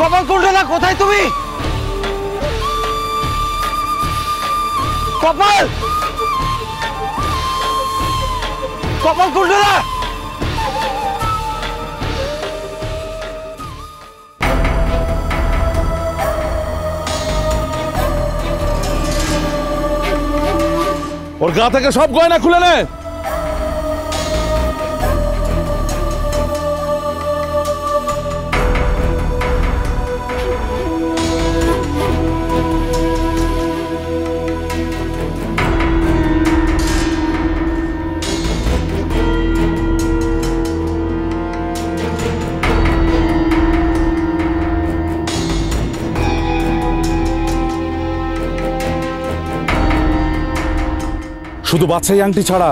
কপাল কুণ্ডলা কোথায় তুমি? কপাল! কপাল কুণ্ডলা! ওর গা থেকে সব গয়না খুলে নে। শুধু বাচ্চাই আংটি ছাড়া।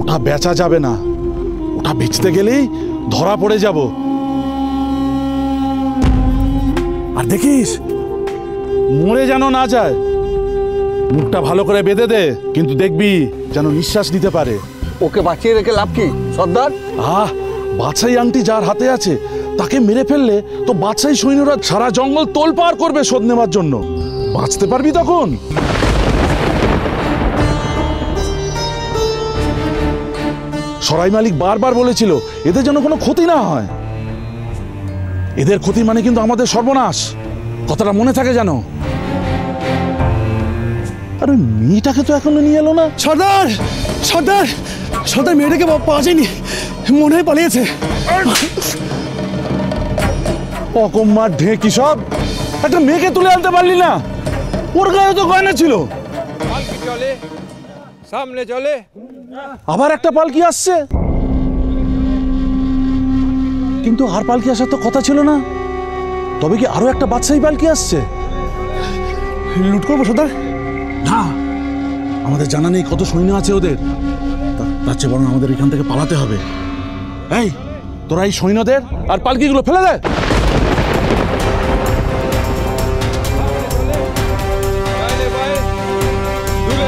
ওটা বেচা যাবে না। ওটা বেচতে গেলেই ধরা পড়ে যাব। আর দেখিস মরে যেন না যায়। মুখটা ভালো করে বেঁধে দে কিন্তু দেখবি যেন নিঃশ্বাস নিতে পারে। ওকে বাঁচিয়ে রেখে লাভ কি সর্দার? আহ বাছাই আংটি যার হাতে আছে তাকে মেরে ফেললে তো বাছাই সৈন্যরা সারা জঙ্গল তোল পার করবে শোধ নেওয়ার জন্য। বাঁচতে পারবি তখন? সরাই মালিক বারবার বলেছিল এদের যেন কোনো ক্ষতি না হয়। এদের ক্ষতি মানে কিন্তু আমাদের সর্বনাশ। কথাটা মনে থাকে যেন। আরে মেয়েটাকে তো এখনও নিয়ে এলো না। সর্দার! সর্দার! সর্দার মেয়েটাকে পাওয়া যায়নি মনে হয় পালিয়েছে। অকম্মার ঢেকি সব। একটা মেয়েকে তুলে আনতে পারলি না। ওর গায়ে তো গয়না ছিল। পালকি চলে সামনে চলে। আবার একটা পালকি আসছে। কিন্তু আর পালকি আসার তো কথা ছিল না। তবে কি আরও একটা বাদশাহী পালকি আসছে? লুট করব সর্দার। না আমাদের জানা নেই কত সৈন্য আছে ওদের। তার চেয়ে বরং আমাদের এখান থেকে পালাতে হবে। এই তোরা এই সৈন্যদের আর পালকিগুলো ফেলে দে।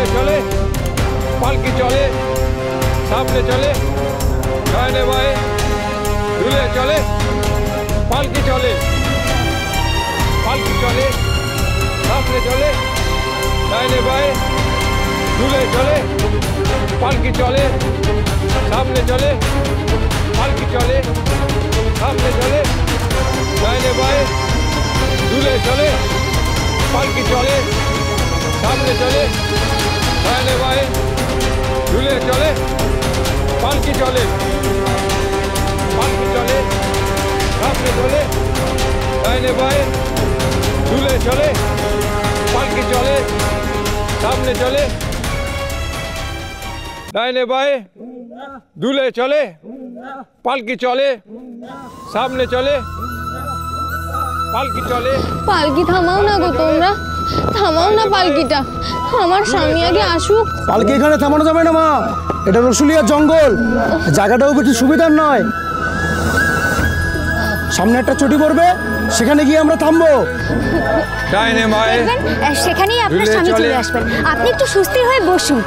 দূরে চলে পালকি চলে সামনে চলে ডাইনে বায়ে দূরে চলে পালকি চলে পালকি চলে সামনে চলে ডাইনে বায়ে দূরে চলে পালকি চলে সামনে চলে পালকি চলে সামনে চলে ডাইনে বায়ে দূরে চলে পালকি চলে সামনে চলে ডাইনে বায়ে ঝুলে চলে পালকি চলে পালকি চলে সামনে চলে ডাইনে বায়ে ঝুলে চলে পালকি চলে সামনে চলে ডাইনে বায়ে দুলে চলে পালকি চলে সামনে চলে পালকি চলে পালকি থামাও না গো তোমরা থামাও না পালকিটা। আমার স্বামী আগে আসুক। পালকি এখানে থামানো যাবে না মা। এটা রসুলিয়ার জঙ্গল। জায়গাটাও বেশি সুবিধার নয়। সামনে একটা চটি পড়বে সেখানে গিয়ে আমরা থামবো। ডাইনে সেখানেই আপনার স্বামী। চলে আসবেন। আপনি একটু সুস্থির হয়ে বসুন।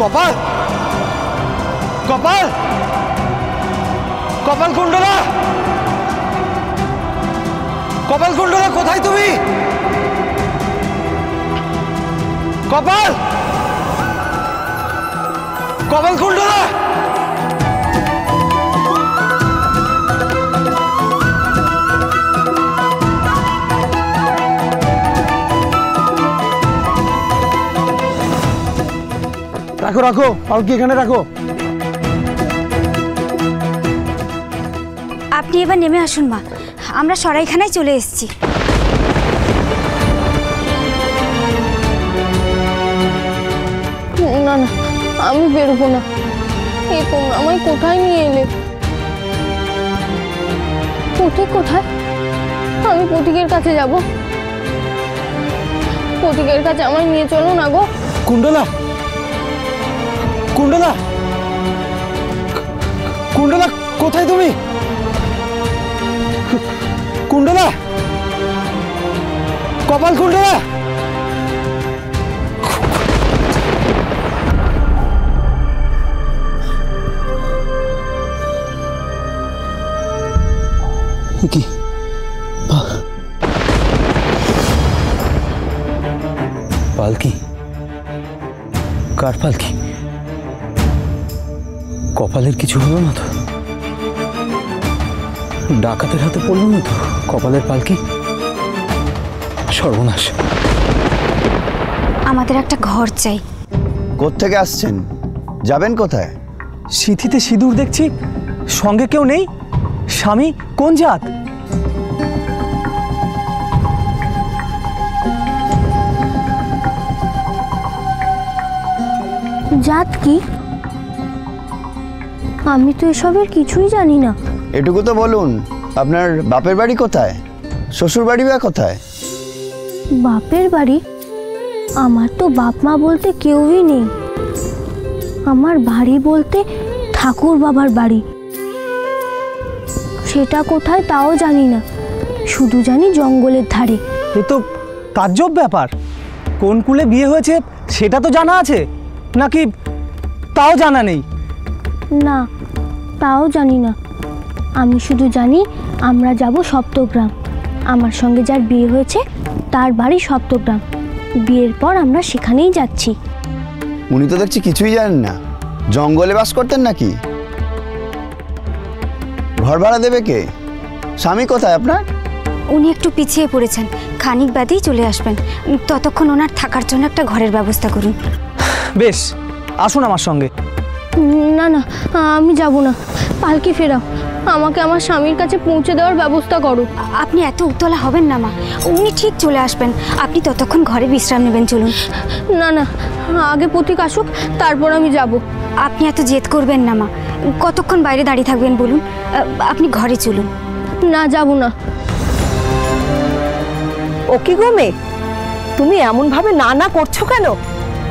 কপাল! কপাল! কপাল কুণ্ডলা! কপাল কুণ্ডলা কোথায় তুমি? কপাল! কপাল কুণ্ডলা রাখো রাখো, পালকি এখানে রাখো। আপনি এবার নেমে আসুন, মা। আমরা সরাইখানায় চলে এসেছি। না না আমি বেরোবো না। এই তোমরা আমায় কোথায় নিয়ে এলে? পথিক কোথায়? আমি পথিকের কাছে যাব। পথিকের কাছে আমায় নিয়ে চলো না গো। কুণ্ডলা! কুণ্ডলা! কুণ্ডলা কোথায় তুমি? कुंडला कपाल कुंडला पालकी कार पालकी कपाल कि ना तो ডাকাতের হাতে পড়ল না তো? কপালের পালকি? সর্বনাশ। আমাদের একটা ঘর চাই। কোত্থেকে আসছেন? যাবেন কোথায়? সিথিতে সিঁদুর দেখছি সঙ্গে কেউ নেই? স্বামী কোন জাত? জাত কি? আমি তো এসবের কিছুই জানি না। এটুকু তো বলুন আপনার বাপের বাড়ি কোথায়? শ্বশুর বাড়ি বা কোথায়? বাপের বাড়ি? আমার তো বাপ মা বলতে কেউই নেই। আমার বাড়ি বলতে ঠাকুর বাবার বাড়ি। সেটা কোথায় তাও জানি না। শুধু জানি জঙ্গলের ধারে। এ তো তাজ্জব ব্যাপার। কোন কুলে বিয়ে হয়েছে সেটা তো জানা আছে নাকি তাও জানা নেই? না তাও জানি না। আমি শুধু জানি আমরা যাব সপ্তগ্রাম। আমার সঙ্গে যার বিয়ে হয়েছে তার বাড়ি সপ্তগ্রাম। বিয়ের পর আমরা সেখানেই যাচ্ছি। উনি তো দেখছি কিছুই জানেন না। জঙ্গলে বাস করতেন নাকি? ঘর ভাড়া দেবে কে? স্বামী কোথায় আপনার? উনি একটু পিছিয়ে পড়েছেন। খানিক বাদেই চলে আসবেন। ততক্ষণ ওনার থাকার জন্য একটা ঘরের ব্যবস্থা করুন। বেশ আসুন আমার সঙ্গে। না না আমি যাব না। পালকি ফেরাও। আমাকে আমার স্বামীর কাছে পৌঁছে দেওয়ার ব্যবস্থা করো। আপনি এত উতলা হবেন না মা। উনি ঠিক চলে আসবেন। আপনি ততক্ষণ ঘরে বিশ্রাম নেবেন চলুন। না না আগে পথিক আসুক তারপর আমি যাব। আপনি এত জেদ করবেন না মা। কতক্ষণ বাইরে দাঁড়িয়ে থাকবেন বলুন? আপনি ঘরে চলুন। না যাব না। ও কি গো মেয়ে? তুমি এমন ভাবে না না করছ কেন?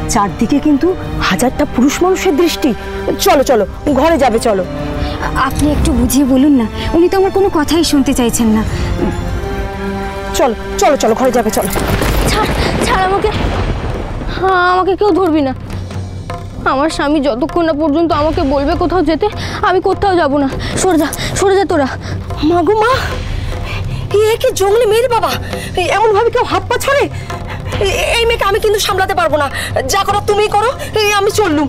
চারদিকে কিন্তু হাজারটা পুরুষ মানুষের দৃষ্টি। চলো চলো ঘরে যাবে চলো। আপনি একটু বুঝিয়ে বলুন না। উনি তো আমার কোনো কথাই শুনতে চাইছেন না। চলো চলো চলো ঘরে যাবে চলো। ছাড় ছাড় আমাকে। হ্যাঁ আমাকে কেউ ধরবি না। আমার স্বামী যতক্ষণ না পর্যন্ত আমাকে বলবে কোথাও যেতে আমি কোথাও যাব না। সরে যা সরে যা তোরা। মা গো মা! এ কি জঙ্গলে মেয়ের বাবা? এমন ভাবে কেউ হাত পা ছড়ে? এই মেয়েকে আমি কিন্তু সামলাতে পারব না। যা করো তুমি করো। এই আমি চললুম।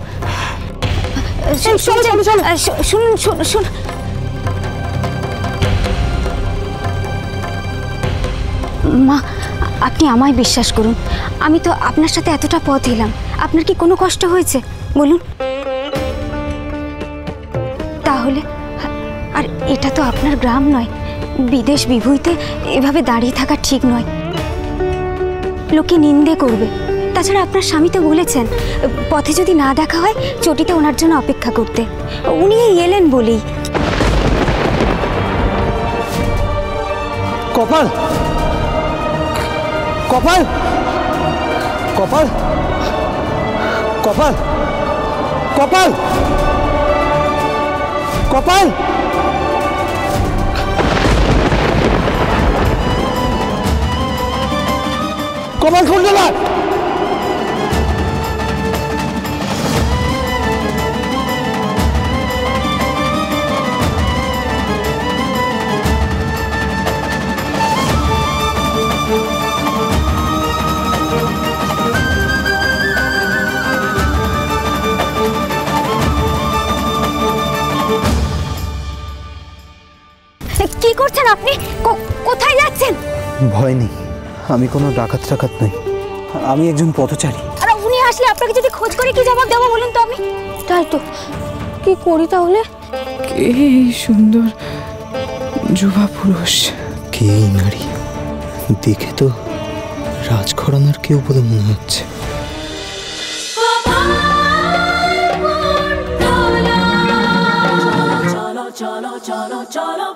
শুনুন শুনুন মা আপনি আমায় বিশ্বাস করুন। আমি তো আপনার সাথে এতটা পথ এলাম। আপনার কি কোনো কষ্ট হয়েছে? বলুন। তাহলে আর এটা তো আপনার গ্রাম নয়। বিদেশ বিভূইতে এভাবে দাঁড়িয়ে থাকা ঠিক নয়। লোকে নিন্দে করবে। তাছাড়া আপনার স্বামী তো বলেছেন, পথে যদি না দেখা হয়, চটিতে ওনার জন্য অপেক্ষা করতে। উনি এলেন বলেই। কপাল! কপাল! কপাল! কপাল! কপাল! কপাল! কপাল কুণ্ডলা আপনি কোথায় যাচ্ছেন? ভয় নেই। আমি কোনো ডাকাত টাকাত নই। আমি একজন পথচারী। আর উনি আসলে আপনাকে যদি খোঁজ করে কি জবাব দেবো বলুন তো আমি? তাই তো। কি করি তাহলে? কে এই সুন্দর যুবা পুরুষ? কে এই নারী? দেখে তো রাজঘরানার কেউ বলে মনে হচ্ছে। cholo, cholo, cholo, cholo.